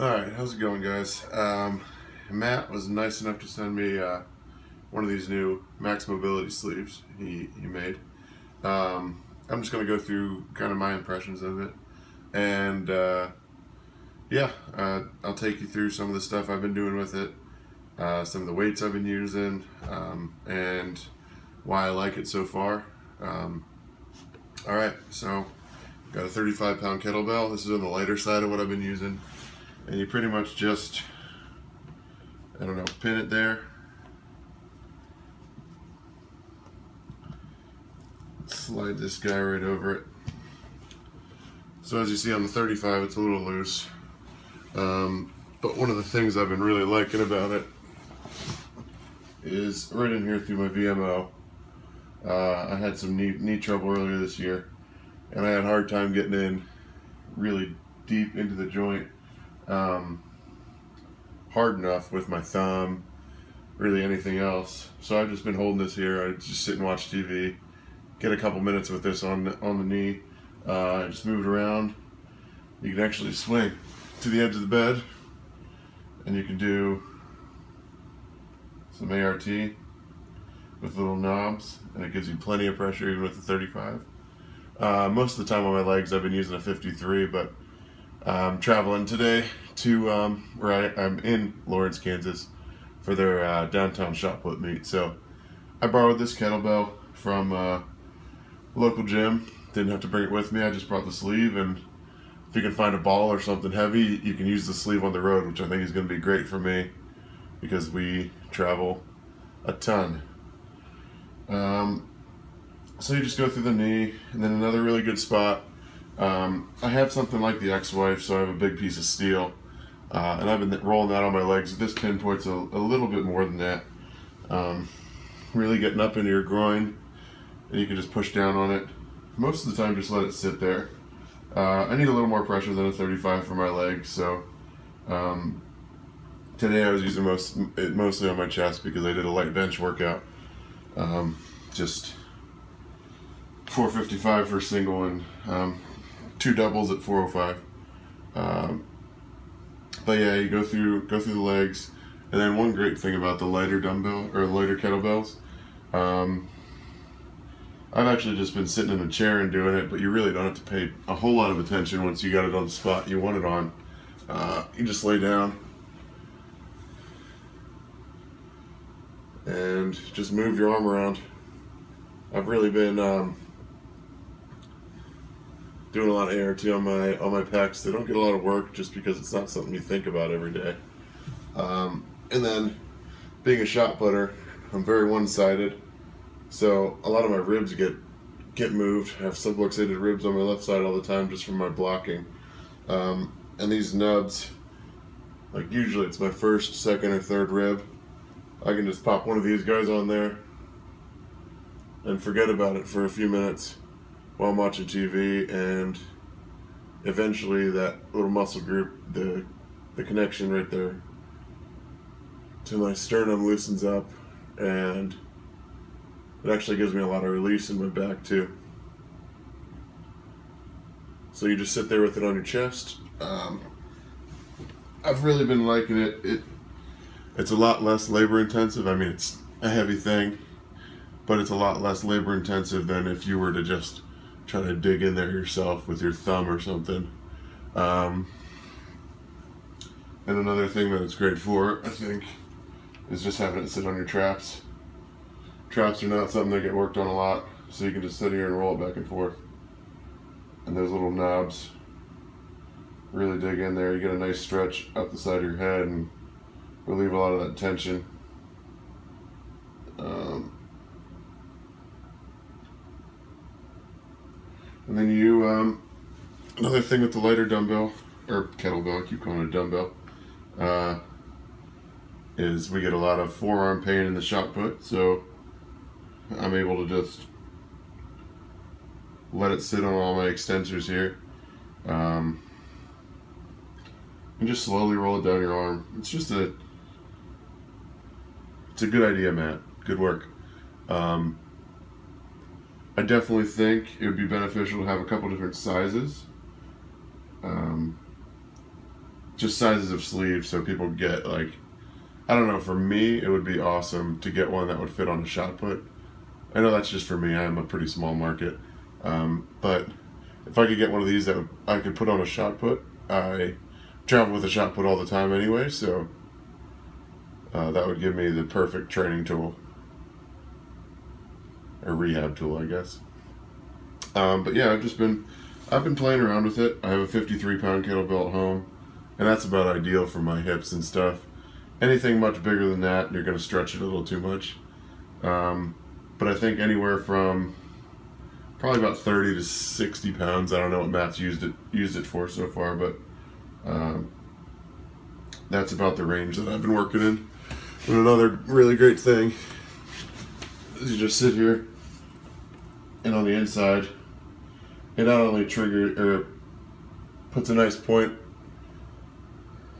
Alright, how's it going guys? Um, Matt was nice enough to send me uh, one of these new Max Mobility sleeves he, he made. Um, I'm just going to go through kind of my impressions of it. And uh, yeah, uh, I'll take you through some of the stuff I've been doing with it, uh, some of the weights I've been using, um, and why I like it so far. Um, Alright, so got a 35 pound kettlebell. This is on the lighter side of what I've been using and you pretty much just I don't know pin it there. Slide this guy right over it. So as you see on the 35 it's a little loose. Um, but one of the things I've been really liking about it is right in here through my VMO uh, I had some knee, knee trouble earlier this year and I had a hard time getting in really deep into the joint um, hard enough with my thumb, really anything else. So I've just been holding this here. I just sit and watch TV, get a couple minutes with this on on the knee. Uh, just move it around. You can actually swing to the edge of the bed, and you can do some ART with little knobs, and it gives you plenty of pressure even with the 35. Uh, most of the time on my legs I've been using a 53, but I'm traveling today to um, where I, am in Lawrence, Kansas for their uh, downtown shot put meet. So I borrowed this kettlebell from uh, local gym. Didn't have to bring it with me. I just brought the sleeve and if you can find a ball or something heavy, you can use the sleeve on the road, which I think is going to be great for me because we travel a ton. Um, so you just go through the knee and then another really good spot um, I have something like the X-Wife, so I have a big piece of steel. Uh, and I've been rolling that on my legs. This pinpoint's a, a little bit more than that. Um, really getting up into your groin, and you can just push down on it. Most of the time, just let it sit there. Uh, I need a little more pressure than a 35 for my legs, so um, today I was using most it mostly on my chest because I did a light bench workout. Um, just 455 for a single and two doubles at 405. Um, but yeah, you go through go through the legs, and then one great thing about the lighter dumbbell or lighter kettlebells, um, I've actually just been sitting in a chair and doing it, but you really don't have to pay a whole lot of attention once you got it on the spot you want it on. Uh, you just lay down and just move your arm around. I've really been um, doing a lot of ART on my on my pecs. They don't get a lot of work just because it's not something you think about every day. Um, and then being a shot putter, I'm very one-sided, so a lot of my ribs get get moved. I have subluxated ribs on my left side all the time just from my blocking. Um, and these nubs, like usually it's my first, second, or third rib. I can just pop one of these guys on there and forget about it for a few minutes while I'm watching TV, and eventually that little muscle group, the the connection right there to my sternum loosens up, and it actually gives me a lot of release in my back too. So you just sit there with it on your chest. Um, I've really been liking it. It it's a lot less labor intensive. I mean, it's a heavy thing, but it's a lot less labor intensive than if you were to just try to dig in there yourself with your thumb or something. Um, and another thing that it's great for, I think, is just having it sit on your traps. Traps are not something that get worked on a lot, so you can just sit here and roll it back and forth. And those little knobs really dig in there. You get a nice stretch up the side of your head and relieve a lot of that tension. Um, And then you, um, another thing with the lighter dumbbell, or kettlebell, I keep calling it a dumbbell, uh, is we get a lot of forearm pain in the shot put, so I'm able to just let it sit on all my extensors here. Um, and just slowly roll it down your arm. It's just a, it's a good idea, Matt. Good work. Um, I definitely think it would be beneficial to have a couple different sizes. Um, just sizes of sleeves so people get like I don't know, for me it would be awesome to get one that would fit on a shot put. I know that's just for me, I'm a pretty small market. Um, but if I could get one of these that I could put on a shot put, I travel with a shot put all the time anyway, so uh, that would give me the perfect training tool. Or rehab tool, I guess. Um, but yeah, I've just been, I've been playing around with it. I have a 53 pound kettlebell at home, and that's about ideal for my hips and stuff. Anything much bigger than that, you're going to stretch it a little too much. Um, but I think anywhere from probably about 30 to 60 pounds. I don't know what Matt's used it used it for so far, but um, that's about the range that I've been working in. And another really great thing is you just sit here and on the inside, it not only triggers or puts a nice point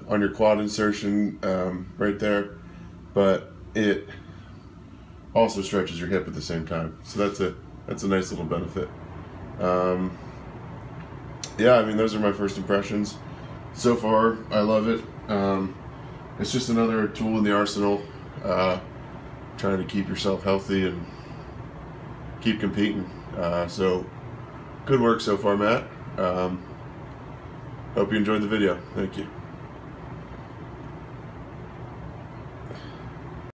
on your quad insertion um, right there, but it also stretches your hip at the same time. So that's a that's a nice little benefit. Um, yeah, I mean those are my first impressions. So far, I love it. Um, it's just another tool in the arsenal, uh, trying to keep yourself healthy and keep competing. Uh, so, good work so far, Matt. Um, hope you enjoyed the video. Thank you.